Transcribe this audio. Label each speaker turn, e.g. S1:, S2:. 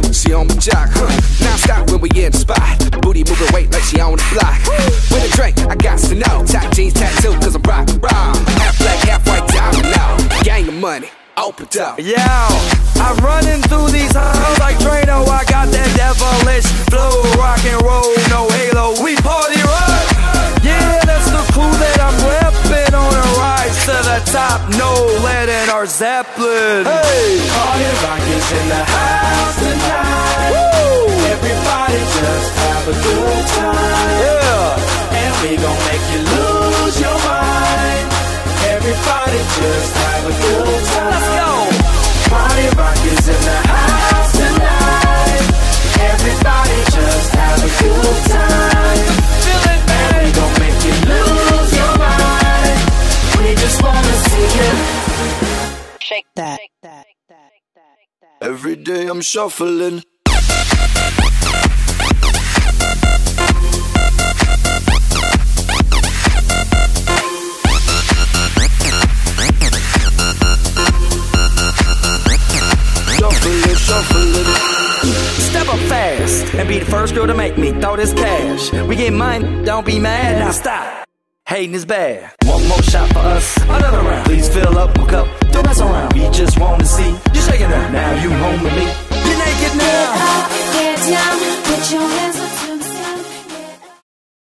S1: Girl, she on my jock. Huh. Now stop when we in the spot. Booty moving weight like she on the block. With a drink, I got to know. Top jeans tattoo, cause I'm rock raw. Half black, half white diamond now. Gang of money, open up.
S2: Yeah, I'm running through these halls like Drano. I got that devilish flow, rock and roll, no halo. We party rock. Yeah, that's the crew that I'm repping on a rise to the top. No lead in our Zeppelin. Hey,
S3: Party rock have a good time.
S2: yeah.
S3: And we gon' make you lose your mind. Everybody just have a good time.
S2: Let's go.
S3: Party rock is in the house tonight. Everybody just have a good time.
S2: Feel it,
S3: And we gon' make you lose your mind. We just wanna see you.
S4: Shake that.
S2: Every day I'm shuffling. Step up fast and be the first girl to make me throw this cash. We get mine, don't be mad. Now stop. Hating is bad. One more shot for us, another round. Please fill up a cup, don't mess around. We just wanna see you shaking it. Now you home with me.